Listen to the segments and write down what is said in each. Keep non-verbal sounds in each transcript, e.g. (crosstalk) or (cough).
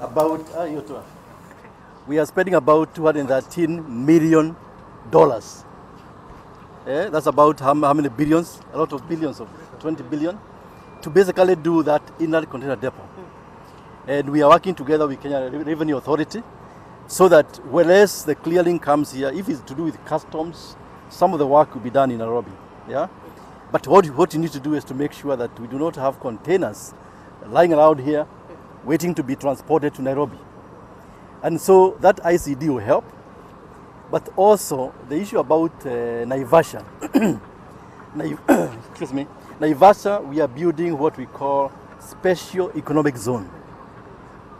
about uh, we are spending about 213 million dollars. Eh, that's about how, how many billions? A lot of billions of 20 billion to basically do that inland container depot. And we are working together with Kenya Revenue Authority so that whereas the clearing comes here, if it's to do with customs, some of the work will be done in Nairobi. Yeah? But what, what you need to do is to make sure that we do not have containers lying around here waiting to be transported to Nairobi. And so that ICD will help. But also the issue about uh, Naivasha. (coughs) Nai- (coughs) excuse me. Naivasha, we are building what we call special economic zone.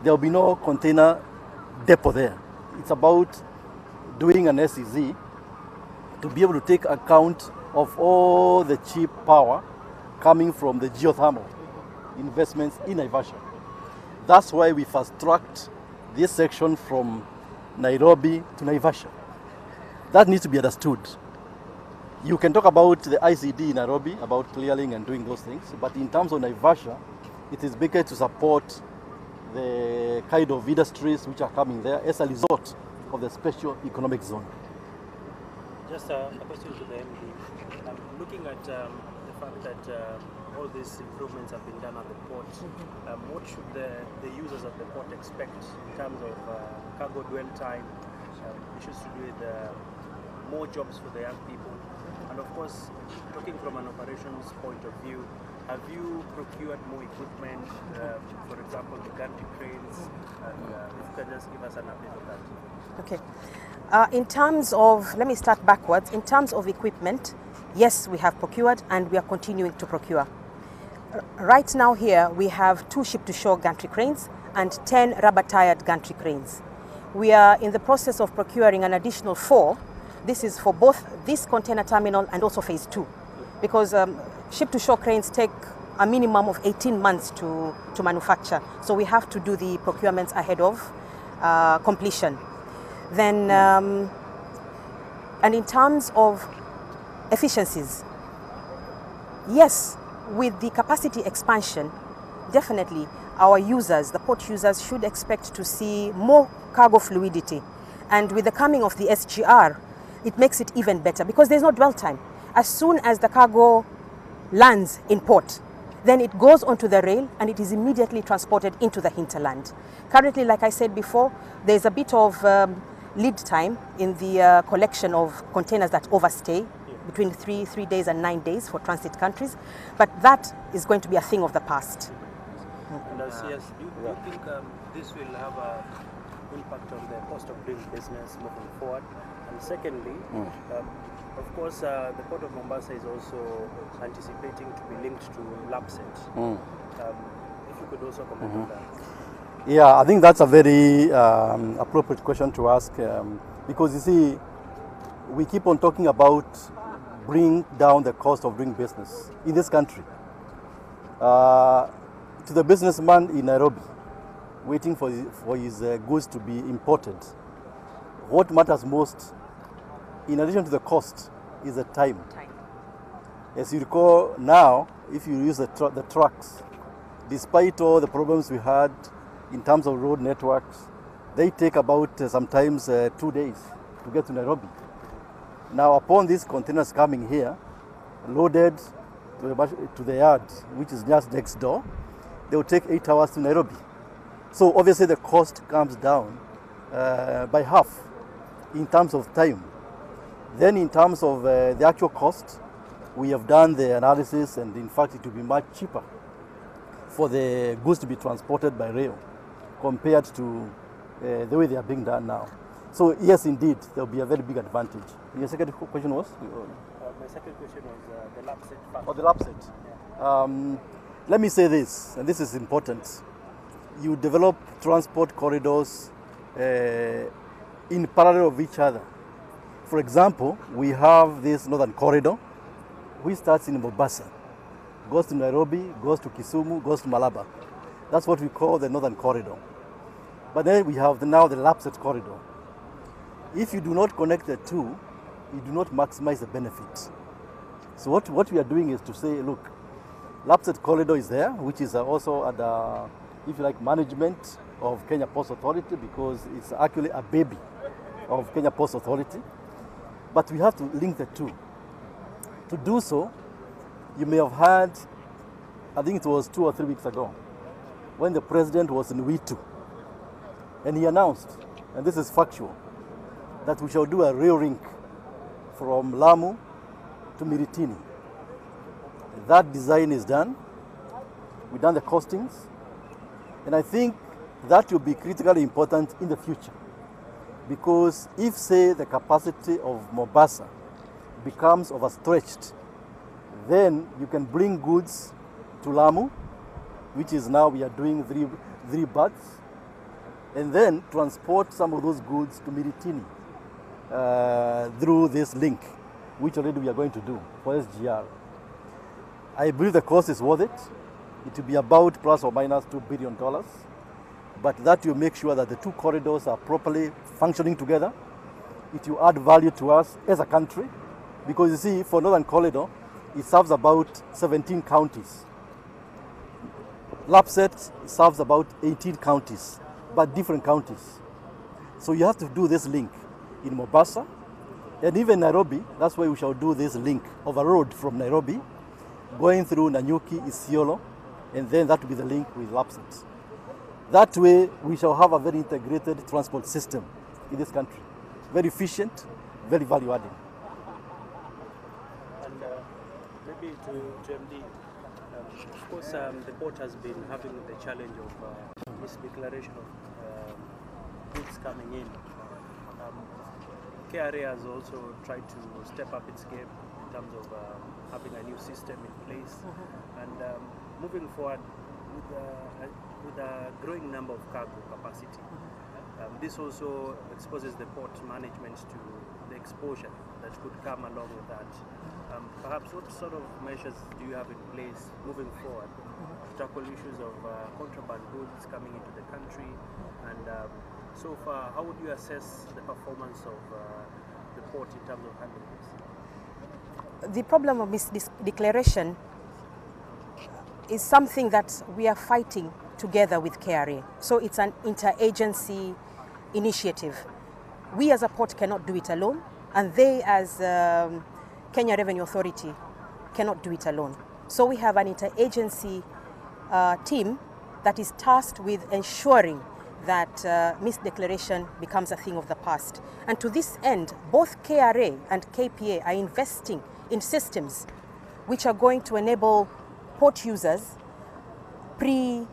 There will be no container depot there. It's about doing an SEZ to be able to take account of all the cheap power coming from the geothermal investments in Naivasha. That's why we fast tracked this section from Nairobi to Naivasha. That needs to be understood. You can talk about the ICD in Nairobi, about clearing and doing those things, but in terms of Naivasha, it is bigger to support the kind of industries which are coming there as a result of the special economic zone. Just a, a question to the MD. Um, looking at um, the fact that um, all these improvements have been done at the port, um, what should the, the users of the port expect in terms of uh, cargo dwell time, um, issues to do with uh, more jobs for the young people, and of course, talking from an operations point of view, have you procured more equipment, um, for example, the gantry cranes, and uh, if you can just give us an update on that. Okay. Uh, in terms of, let me start backwards. In terms of equipment, yes, we have procured and we are continuing to procure. Right now, here we have two ship to shore gantry cranes and 10 rubber tired gantry cranes. We are in the process of procuring an additional four. This is for both this container terminal and also phase two, because um, ship to shore cranes take a minimum of 18 months to, to manufacture. So we have to do the procurements ahead of uh, completion. Then, um, and in terms of efficiencies, yes, with the capacity expansion, definitely our users, the port users, should expect to see more cargo fluidity. And with the coming of the SGR, it makes it even better because there's no dwell time. As soon as the cargo lands in port, then it goes onto the rail and it is immediately transported into the hinterland. Currently, like I said before, there's a bit of um, lead time in the uh, collection of containers that overstay between three, three days and nine days for transit countries, but that is going to be a thing of the past. And as yes, do you, do you think um, this will have an impact on the cost of doing business moving forward? And secondly, um, of course, uh, the port of Mombasa is also anticipating to be linked to LAPSSET. Um, if you could also comment on that. Yeah, I think that's a very um, appropriate question to ask um, because you see, we keep on talking about bring down the cost of doing business in this country. Uh, to the businessman in Nairobi, waiting for his, for his uh, goods to be imported, what matters most, in addition to the cost, is the time. As you recall now, if you use the, tru- the trucks, despite all the problems we had in terms of road networks, they take about uh, sometimes uh, two days to get to Nairobi. Now, upon these containers coming here, loaded to the, to the yard, which is just next door, they will take eight hours to Nairobi. So obviously the cost comes down uh, by half in terms of time. Then in terms of uh, the actual cost, we have done the analysis and in fact it will be much cheaper for the goods to be transported by rail compared to uh, the way they are being done now. So yes, indeed, there will be a very big advantage. Your second question was? Uh, my second question was uh, the LAPSSET factor. Or the lapset. Um, let me say this, and this is important. You develop transport corridors uh, in parallel of each other. For example, we have this northern corridor, which starts in Mombasa, goes to Nairobi, goes to Kisumu, goes to Malaba. That's what we call the northern corridor. But then we have the, now the Lapset corridor. If you do not connect the two, you do not maximize the benefit. So what, what we are doing is to say, look, Lapset corridor is there, which is uh, also under, if you like, management of Kenya Ports Authority because it's actually a baby of Kenya Ports Authority. But we have to link the two. To do so, you may have heard, I think it was two or three weeks ago, when the president was in Witu, and he announced, and this is factual, that we shall do a rail link from Lamu to Miritini. That design is done. We've done the costings. And I think that will be critically important in the future. Because if, say, the capacity of Mombasa becomes overstretched, then you can bring goods to Lamu, which is now we are doing three, three berths, and then transport some of those goods to Miritini uh, through this link, which already we are going to do for SGR. I believe the cost is worth it. It will be about plus or minus $2 billion. But that will make sure that the two corridors are properly functioning together. It will add value to us as a country. Because you see, for Northern Corridor, it serves about 17 counties. LAPSSET serves about 18 counties, but different counties. So you have to do this link in Mombasa and even Nairobi. That's why we shall do this link of a road from Nairobi going through Nanyuki, Isiolo, and then that will be the link with LAPSSET. That way, we shall have a very integrated transport system in this country. Very efficient, very value adding. And uh, maybe to, to MD, um, of course, um, the port has been having the challenge of uh, this declaration of um, goods coming in. Um, KRA has also tried to step up its game in terms of um, having a new system in place. And um, moving forward with, uh, with a growing number of cargo capacity, um, this also exposes the port management to the exposure that could come along with that. Um, perhaps what sort of measures do you have in place moving forward to tackle issues of uh, contraband goods coming into the country? And um, so far, how would you assess the performance of uh, the port in terms of handling this? The problem of misdeclaration is something that we are fighting together with KRA. So it's an interagency initiative. We as a port cannot do it alone, and they as um, Kenya Revenue Authority cannot do it alone. So we have an interagency uh, team that is tasked with ensuring that uh, misdeclaration becomes a thing of the past. And to this end, both KRA and KPA are investing in systems which are going to enable port users pre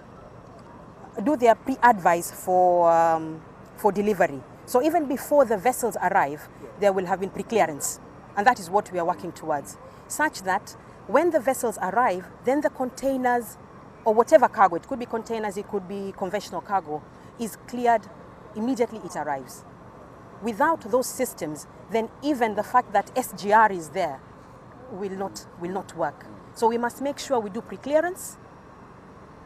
do their pre-advice for um, for delivery. So even before the vessels arrive, there will have been pre-clearance, and that is what we are working towards, such that when the vessels arrive, then the containers or whatever cargo, it could be containers, it could be conventional cargo, is cleared immediately it arrives. Without those systems, then even the fact that SGR is there will not, will not work. So we must make sure we do pre-clearance.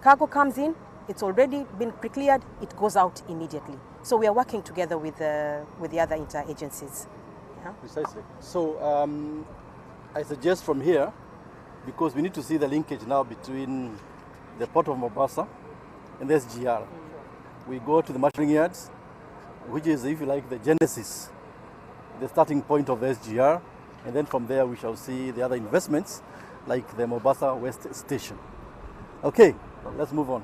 Cargo comes in, it's already been pre-cleared, it goes out immediately. So we are working together with, uh, with the other interagencies. Yeah? Precisely. So um, I suggest from here, because we need to see the linkage now between the port of Mombasa and the SGR. We go to the marshalling yards, which is, if you like, the genesis, the starting point of the SGR, and then from there we shall see the other investments, like the Mombasa West Station. Okay, let's move on.